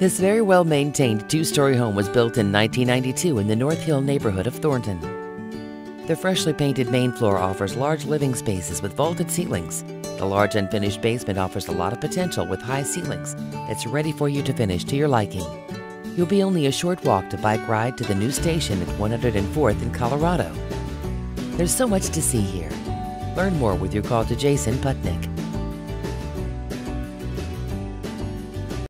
This very well maintained two story home was built in 1992 in the North Hill neighborhood of Thornton. The freshly painted main floor offers large living spaces with vaulted ceilings. The large unfinished basement offers a lot of potential with high ceilings that's ready for you to finish to your liking. You'll be only a short walk to bike ride to the new station at 104th in Colorado. There's so much to see here. Learn more with your call to Jason Putnik.